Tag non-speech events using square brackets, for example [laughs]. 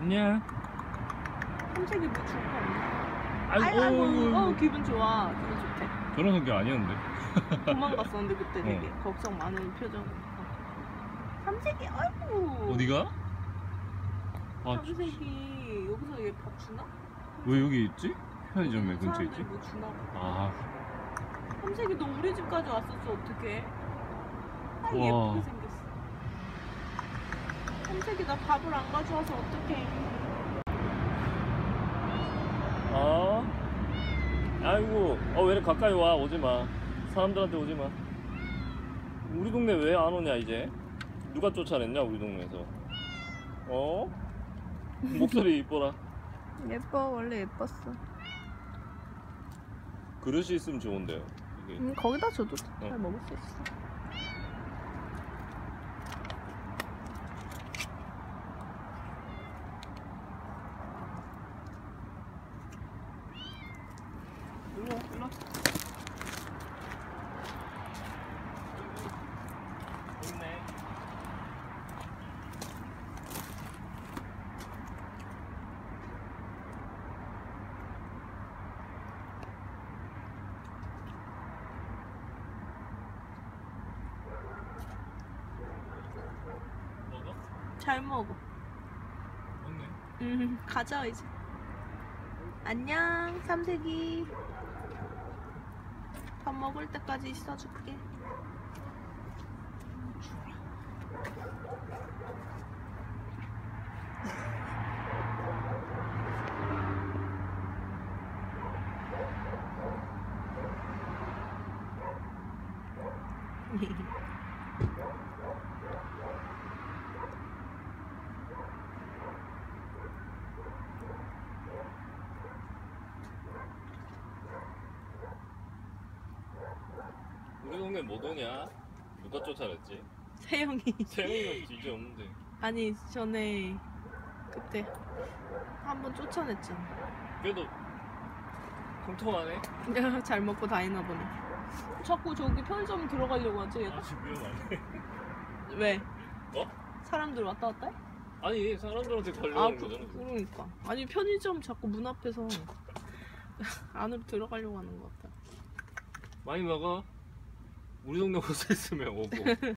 안녕. 삼색이 뭐줄거 없나? 아이고, 아이고, 아이고, 어, 기분 좋아. 기분 좋대. 저런 성격 아니었는데. 도망갔었는데 그때 되게 어. 걱정 많은 표정. 삼색이 아이고. 어디가? 아, 삼색이 여기서 얘 밥 주나? 왜 여기 있지? 편의점에 근처에 있지? 뭐 주나? 봐. 아, 삼색이 너 우리 집까지 왔었어 어떡해? 아 와. 예쁘게 생겼어. 삼색이 나 밥을 안 가져와서 어떡해? 아, 아이고, 어, 왜 이렇게 가까이 와? 오지 마. 사람들한테 오지 마. 우리 동네 왜 안 오냐, 이제? 누가 쫓아냈냐, 우리 동네에서? 어? 목소리 이뻐라. 예뻐 원래 예뻤어. 그릇이 있으면 좋은데요. 이게. 음, 거기다 줘도 잘 어. 먹을 수 있어. 와, 일로? 잘 먹어. 먹네. 음, 가자 이제. 안녕, 삼색이. 밥 먹을 때까지 있어줄게. [laughs] 우리 동네 못 오냐? 누가 쫓아냈지? 세영이. 세영이가 뒤지 없는데. 아니, 전에 그때 한 번 쫓아냈잖아. 그래도 통통하네. [laughs] 잘 먹고 다니나 보네. 자꾸 저기 편의점 들어가려고 하지 얘가? 아직 위험하네. 왜? 어? 사람들 왔다 갔다 해? 아니 사람들한테 아, 걸려는 그, 거잖아. 그러니까. 아니 편의점 자꾸 문 앞에서 [laughs] 안으로 들어가려고 하는 것 같아. 많이 먹어. 우리 동네 호수 있으면 오고. [laughs]